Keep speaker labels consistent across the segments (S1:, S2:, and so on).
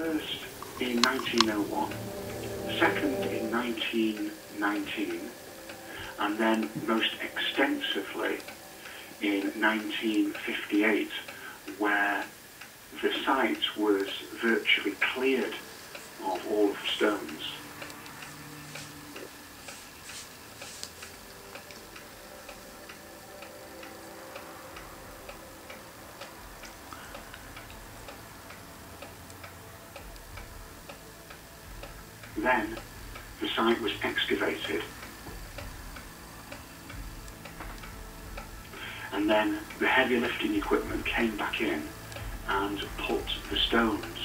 S1: first in 1901, second in 1919, and then most extensively in 1958, where the site was virtually cleared of all of the stones. Then the site was excavated and then the heavy lifting equipment came back in and put the stones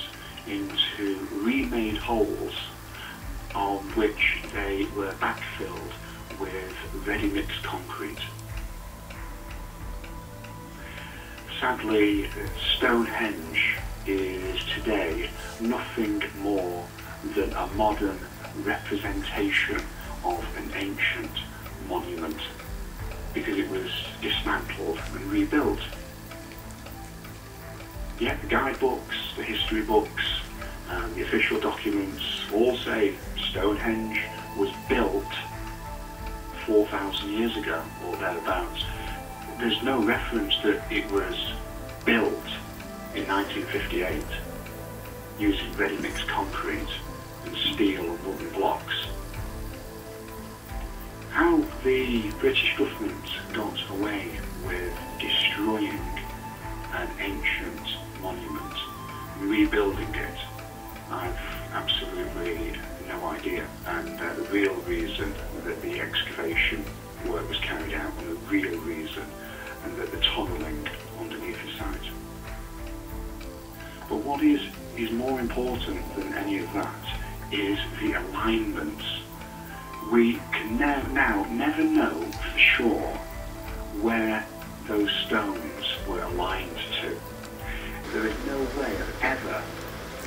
S1: into remade holes on which they were backfilled with ready mixed concrete. Sadly, Stonehenge is today nothing more than a modern representation of an ancient monument because it was dismantled and rebuilt. Yet the guidebooks, the history books, and the official documents all say Stonehenge was built 4,000 years ago or thereabouts. There's no reference that it was built in 1958 using ready-mix concrete and steel and wooden blocks. How the British government got away with destroying an ancient monument, rebuilding it, I've absolutely no idea. And uh, the real reason that the excavation work was carried out, and the real reason, and that the tunnelling underneath the site. But what is, is more important than any of that is the alignments. We can now, now never know for sure where those stones were aligned to. There is no way of ever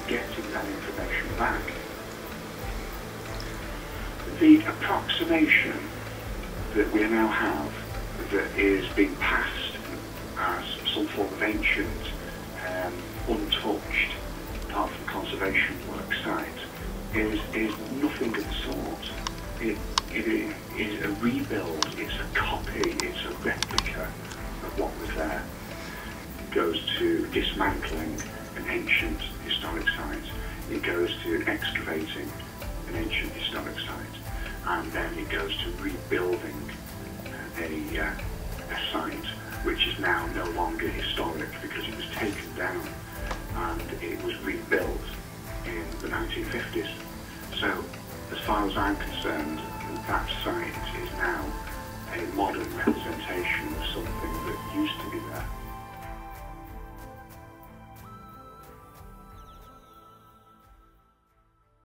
S1: getting that information back. The approximation that we now have that is being passed as some form of ancient, um, untouched, apart from conservation work site, is, is nothing of the sort. It, it is a rebuild, it's a copy, it's a replica of what was there. It goes to dismantling an ancient historic site. It goes to excavating an ancient historic site. And then it goes to rebuilding a, uh, a site which is now no longer historic because it was taken down 1950s. So as far as I'm concerned, that site is now a modern representation of something that used to be there.